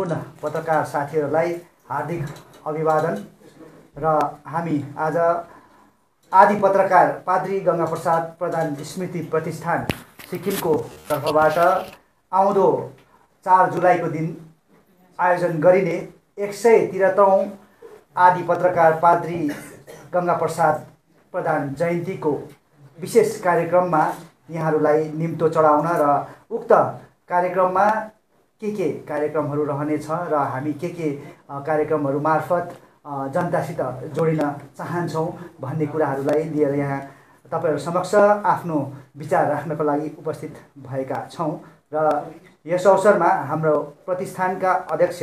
पूर्ण पत्रकार साथीहरूलाई हार्दिक अभिवादन। र हामी आज आदि पत्रकार पाद्री गङ्गाप्रसाद प्रधान स्मृति प्रतिष्ठान सिक्किमको तर्फबाट आउँदो चार जुलाईको दिन आयोजन गरिने एक सय त्रिहत्तरौँ आदि पत्रकार पाद्री गङ्गाप्रसाद प्रधान जयन्तीको विशेष कार्यक्रममा यहाँहरूलाई निम्तो चढाउन र उक्त कार्यक्रममा के के कार्यक्रमहरू रहनेछ र हामी के के कार्यक्रमहरू मार्फत जनतासित जोडिन चाहन्छौँ भन्ने कुराहरूलाई लिएर यहाँ तपाईँहरू समक्ष आफ्नो विचार राख्नको लागि उपस्थित भएका छौँ र यस अवसरमा हाम्रो प्रतिष्ठानका अध्यक्ष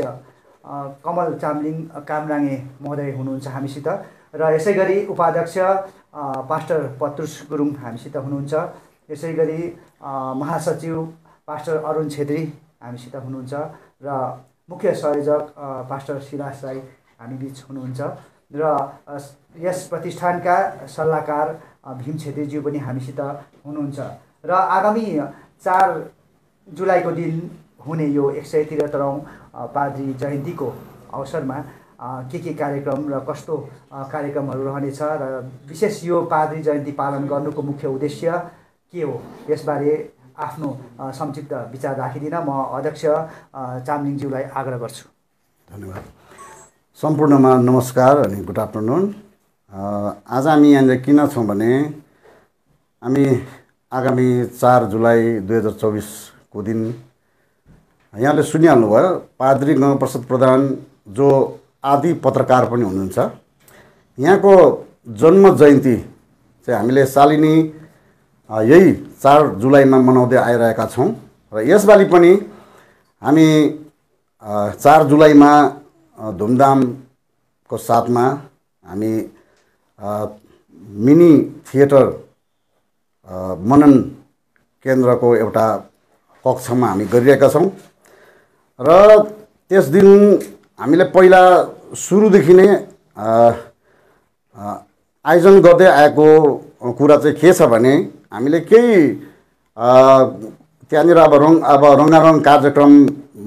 कमल चामलिङ कामराङे महोदय हुनुहुन्छ हामीसित र यसै गरी उपाध्यक्ष पास्टर पत्रुस गुरुङ हामीसित हुनुहुन्छ। यसै गरी महासचिव पास्टर अरुण छेत्री हामीसित हुनुहुन्छ र मुख्य संयोजक पास्टर सिलास राई हामी बिच हुनुहुन्छ र यस प्रतिष्ठानका सल्लाहकार भीम छेत्रीज्यू पनि हामीसित हुनुहुन्छ र आगामी चार जुलाईको दिन हुने यो एक सय त्रिहत्तरौँ पाद्री जयन्तीको अवसरमा के के कार्यक्रम र कस्तो कार्यक्रमहरू रहनेछ र विशेष यो पाद्री जयन्ती पालन गर्नुको मुख्य उद्देश्य के हो? यसबारे आफ्नो संक्षिप्त विचार राखिदिन म अध्यक्ष चामलिङज्यूलाई आग्रह गर्छु। धन्यवाद। सम्पूर्णमा नमस्कार अनि गुड आफ्टरनुन। आज हामी यहाँनिर किन छौँ भने हामी आगामी चार जुलाई दुई हजार चौबिसको दिन यहाँले सुनिहाल्नुभयो पाद्री गङ्गाप्रसाद प्रधान जो आदि पत्रकार पनि हुनुहुन्छ। यहाँको जन्म जयन्ती चाहिँ हामीले सालिनी यही चार जुलाईमा मनाउँदै आइरहेका छौँ। र यसपालि पनि हामी चार जुलाईमा धुमधामको साथमा हामी मिनी थिएटर मनन केन्द्रको एउटा कक्षमा हामी गरिरहेका छौँ। र त्यस दिन हामीले पहिला सुरुदेखि नै आयोजन गर्दै आएको कुरा चाहिँ के छ भने हामीले केही त्यहाँनिर अब रङ अब रङ्गारङ कार्यक्रम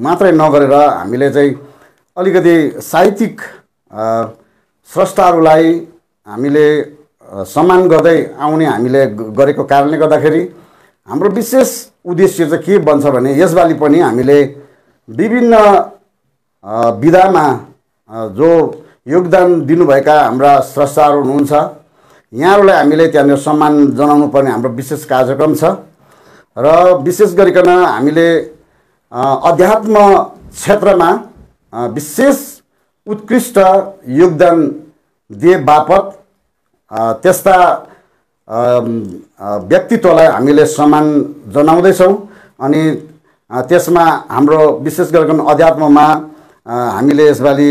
मात्रै नगरेर हामीले चाहिँ अलिकति साहित्यिक स्रष्टाहरूलाई हामीले सम्मान गर्दै आउने हामीले गरेको कारणले गर्दाखेरि हाम्रो विशेष उद्देश्य चाहिँ के बन्छ भने यसपालि पनि हामीले विभिन्न विधामा जो योगदान दिनुभएका हाम्रा स्रष्टाहरू हुनुहुन्छ यहाँहरूलाई हामीले त्यहाँनिर सम्मान जनाउनु पर्ने हाम्रो विशेष कार्यक्रम छ। र विशेष गरिकन हामीले अध्यात्म क्षेत्रमा विशेष उत्कृष्ट योगदान दिए बापत त्यस्ता व्यक्तित्वलाई हामीले सम्मान जनाउँदैछौँ। अनि त्यसमा हाम्रो विशेष गरिकन अध्यात्ममा हामीले यसपालि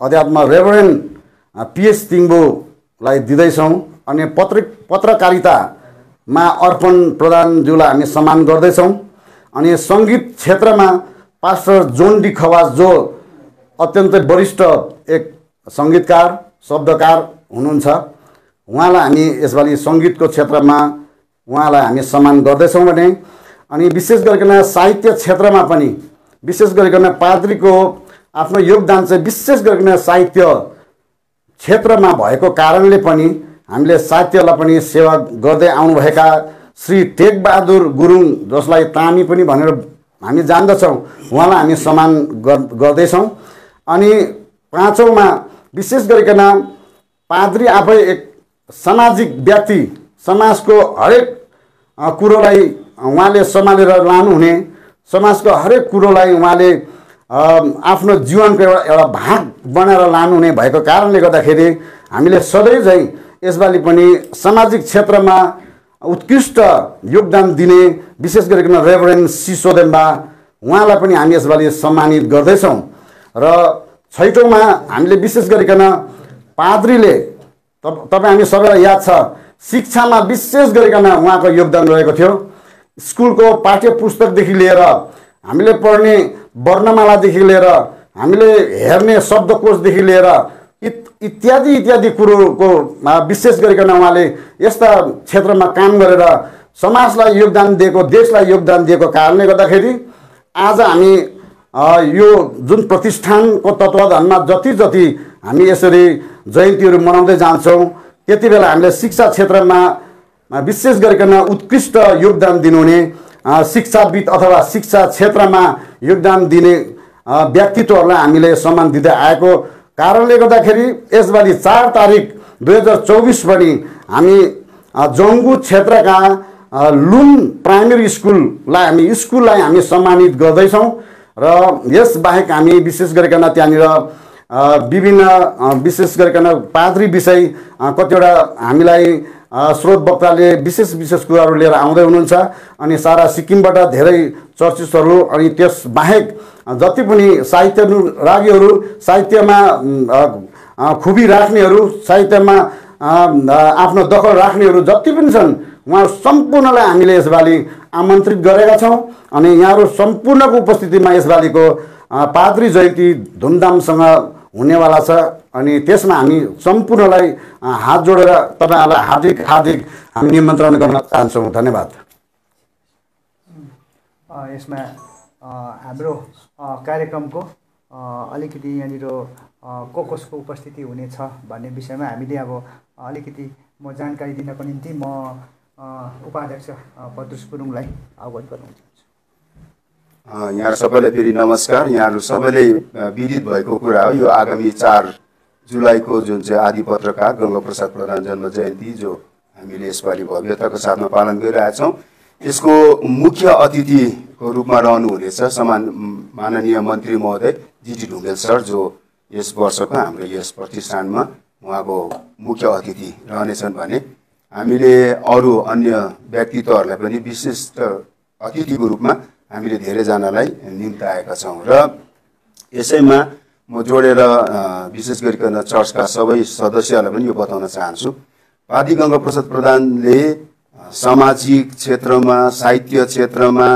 अध्यात्म रेभरेन्ड पिएस तिङ्बोलाई दिँदैछौँ अनि पत्रिक पत्रकारितामा अर्पण प्रधानज्यूलाई हामी सम्मान गर्दैछौँ। अनि सङ्गीत क्षेत्रमा पास्टर जोन डी खवास जो अत्यन्तै वरिष्ठ एक सङ्गीतकार शब्दकार हुनुहुन्छ। उहाँलाई हामी यसपालि सङ्गीतको क्षेत्रमा उहाँलाई हामी सम्मान गर्दैछौँ भने अनि विशेष गरिकन साहित्य क्षेत्रमा पनि विशेष गरिकन पाद्रीको आफ्नो योगदान चाहिँ विशेष गरिकन साहित्य क्षेत्रमा भएको कारणले पनि हामीले साहित्यलाई पनि सेवा गर्दै आउनुभएका श्री टेकबहादुर गुरुङ जसलाई तामी पनि भनेर हामी जान्दछौँ उहाँलाई हामी सम्मान गर- गर्दैछौँ। अनि पाँचौँमा विशेष गरिकन पाद्री आफै एक सामाजिक व्यक्ति समाजको हरेक कुरोलाई उहाँले सम्हालेर लानुहुने समाजको हरेक कुरोलाई उहाँले आफ्नो जीवनको एउटा एउटा भाग बनाएर लानुहुने भएको कारणले गर्दाखेरि हामीले सधैँ चाहिँ यसपालि पनि सामाजिक क्षेत्रमा उत्कृष्ट योगदान दिने विशेष गरिकन रेभरेन्ड सिसोदेम्बा उहाँलाई पनि हामी यसपालि सम्मानित गर्दैछौँ। र छैटौँमा हामीले विशेष गरिकन पाद्रीले तप तपाईँ हामी सबैलाई याद छ शिक्षामा विशेष गरिकन उहाँको योगदान रहेको थियो। स्कुलको पाठ्य पुस्तकदेखि लिएर हामीले पढ्ने वर्णमालादेखि लिएर हामीले हेर्ने शब्दकोशदेखि लिएर इत इत्यादि इत्यादि कुरोको विशेष गरिकन उहाँले यस्ता क्षेत्रमा काम गरेर समाजलाई योगदान दिएको देशलाई योगदान दिएको कारणले गर्दाखेरि आज हामी यो जुन प्रतिष्ठानको तत्त्वावधानमा जति जति हामी यसरी जयन्तीहरू मनाउँदै जान्छौँ त्यति बेला हामीले शिक्षा क्षेत्रमा विशेष गरिकन उत्कृष्ट योगदान दिनुहुने शिक्षाविद अथवा शिक्षा क्षेत्रमा योगदान दिने व्यक्तित्वहरूलाई हामीले सम्मान दिँदै आएको कारणले गर्दाखेरि यसपालि चार तारिक दुई हजार चौबिस पनि हामी जङ्गु क्षेत्रका लुन प्राइमेरी स्कुललाई हामी स्कुललाई हामी सम्मानित गर्दैछौँ र यसबाहेक हामी विशेष गरिकन त्यहाँनिर विभिन्न विशेष गरिकन पाद्री विषय कतिवटा हामीलाई स्रोत वक्ताले विशेष विशेष कुराहरू लिएर आउँदै हुनुहुन्छ। अनि सारा सिक्किमबाट धेरै चर्चिसहरू अनि त्यसबाहेक जति पनि साहित्य रागीहरू साहित्यमा खुबी राख्नेहरू साहित्यमा आफ्नो दखल राख्नेहरू जति पनि छन् उहाँहरू सम्पूर्णलाई हामीले यसपालि आमन्त्रित गरेका छौँ। अनि यहाँहरू सम्पूर्णको उपस्थितिमा यसपालिको पाद्री जयन्ती धुमधामसँग हुनेवाला छ। अनि त्यसमा हामी सम्पूर्णलाई हात जोडेर तपाईँहरूलाई हार्दिक हार्दिक हामी निमन्त्रण गर्न चाहन्छौँ। धन्यवाद। यसमा हाम्रो कार्यक्रमको अलिकति यहाँनिर को कसको उपस्थिति हुनेछ भन्ने विषयमा हामीले अब अलिकति म जानकारी दिनको निम्ति म उपाध्यक्ष अ, पद्रुस गुरुङलाई अवगत गराउन चाहन्छु अ, यहाँ सबैलाई फेरि नमस्कार। यहाँहरू सबैले विदित भएको कुरा हो। यो आगामी चार जुलाईको जुन चाहिँ आदि पत्रकार गङ्गाप्रसाद प्रधान जन्म जयन्ती जो हामीले यसपालि भव्यताको साथमा पालन गरिरहेछौँ यसको मुख्य अतिथिको रूपमा रहनुहुनेछ समान माननीय मन्त्री महोदय जिटी ढुङ्गेल सर जो यस वर्षको हाम्रो यस प्रतिष्ठानमा उहाँको मुख्य अतिथि रहनेछन् भने हामीले अरू अन्य व्यक्तित्वहरूलाई पनि विशिष्ट अतिथिको रूपमा हामीले धेरैजनालाई निम्ताएका छौँ र यसैमा म जोडेर विशेष गरिकन चर्चका सबै सदस्यहरूलाई पनि यो बताउन चाहन्छु। पादी गङ्गाप्रसाद प्रधानले अ, सामाजिक क्षेत्रमा साहित्य क्षेत्रमा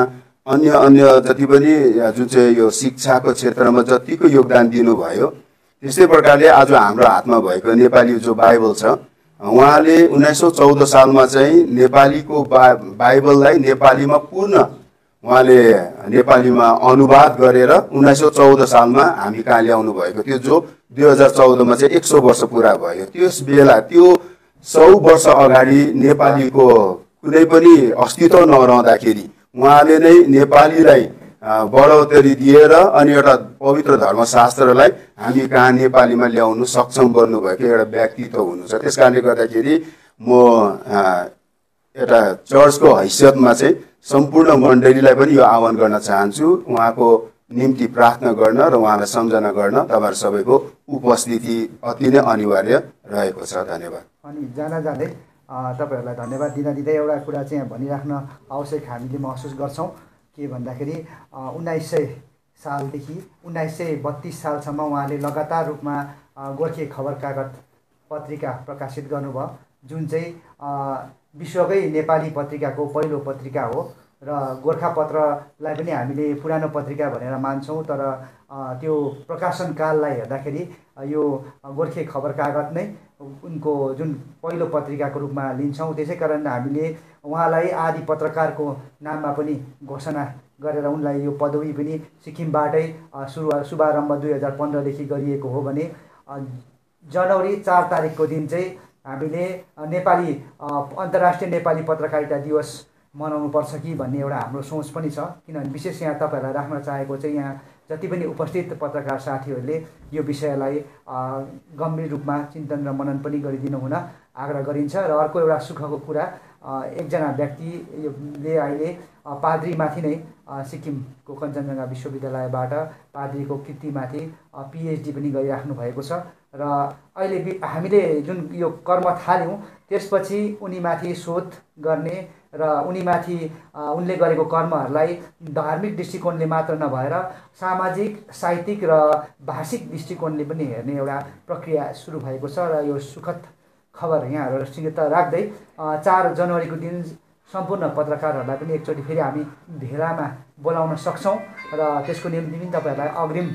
अन्य अन्य जति पनि जुन चाहिँ यो शिक्षाको क्षेत्रमा जतिको योगदान दिनुभयो त्यस्तै प्रकारले आज हाम्रो हातमा भएको नेपाली जो बाइबल छ उहाँले उन्नाइस सौ चौध सालमा चाहिँ नेपालीको बा बाइबललाई नेपालीमा पूर्ण उहाँले नेपालीमा अनुवाद गरेर उन्नाइस सौ चौध सालमा हामी कहाँ ल्याउनु भएको थियो जो दुई हजार चौधमा चाहिँ एक सौ वर्ष पुरा भयो। त्यस बेला त्यो सौ वर्ष अगाडि नेपालीको कुनै पनि अस्तित्व नरहँदाखेरि उहाँले नै नेपालीलाई बढोत्तरी दिएर अनि एउटा पवित्र धर्मशास्त्रलाई हामी कहाँ नेपालीमा ल्याउनु सक्षम गर्नुभएको एउटा व्यक्तित्व हुनु छ त्यस कारणले गर्दाखेरि म एउटा चर्चको हैसियतमा चाहिँ सम्पूर्ण मण्डलीलाई पनि यो आह्वान गर्न चाहन्छु। उहाँको निम्ति प्रार्थना गर्न र उहाँलाई सम्झना गर्न तपाईँहरू सबैको उपस्थिति अति नै अनिवार्य रहेको छ। धन्यवाद। अनि जाँदा जाँदै तपाईँहरूलाई धन्यवाद। दिँदा दिँदै एउटा कुरा चाहिँ भनिराख्न आवश्यक हामीले महसुस गर्छौँ। के भन्दाखेरि उन्नाइस सय सालदेखि उन्नाइस सय बत्तिस सालसम्म उहाँले लगातार रूपमा गोर्खे खबर कागज पत्रिका प्रकाशित गर्नुभयो। जुन चाहिँ विश्वकै नेपाली पत्रिकाको पहिलो पत्रिका हो र गोर्खापत्रलाई पनि हामीले पुरानो पत्रिका भनेर मान्छौँ तर त्यो प्रकाशन काललाई हेर्दाखेरि यो गोर्खे खबर कागज नै उनको जुन पहिलो पत्रिकाको रूपमा लिन्छौँ त्यसै कारण हामीले उहाँलाई आदि पत्रकारको नाममा पनि घोषणा गरेर उनलाई यो पदवी पनि सिक्किमबाटै सुरु शुभारम्भ दुई हजार पन्ध्रदेखि गरिएको हो भने जनवरी चार तारिकको दिन चाहिँ हामीले नेपाली अन्तर्राष्ट्रिय नेपाली पत्रकारिता दिवस मनाउनुपर्छ कि भन्ने एउटा हाम्रो सोच पनि छ। किनभने विशेष यहाँ तपाईँहरूलाई राख्न चाहेको चाहिँ यहाँ जति पनि उपस्थित पत्रकार साथीहरूले यो विषयलाई गम्भीर रूपमा चिन्तन र मनन पनि गरिदिनु हुन आग्रह गरिन्छ र अर्को एउटा सुखको कुरा एकजना व्यक्तिले अहिले पाद्रीमाथि नै सिक्किमको कञ्चनजङ्घा विश्वविद्यालयबाट पाद्रीको कृतिमाथि पिएचडी पनि गरिराख्नु भएको छ। र अहिले हामीले जुन यो कर्म थाल्यौँ त्यसपछि उनीमाथि शोध गर्ने र उनीमाथि उनले गरेको कर्महरूलाई धार्मिक दृष्टिकोणले मात्र नभएर सामाजिक साहित्यिक र भाषिक दृष्टिकोणले पनि हेर्ने एउटा प्रक्रिया सुरु भएको छ र यो सुखद खबर यहाँहरूसित राख्दै अ, चार जनवरीको दिन सम्पूर्ण पत्रकारहरूलाई पनि एकचोटि फेरि हामी भेलामा बोलाउन सक्छौँ र त्यसको निम्ति पनि तपाईँहरूलाई अग्रिम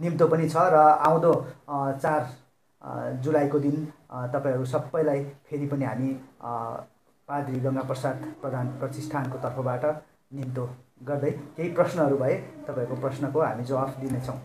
निम्तो पनि छ र आउँदो चार जुलाईको दिन तपाईँहरू सबैलाई फेरि पनि हामी पाद्री गङ्गाप्रसाद प्रधान प्रतिष्ठानको तर्फबाट निम्तो गर्दै केही प्रश्नहरू भए तपाईँहरूको प्रश्नको हामी जवाफ दिनेछौँ।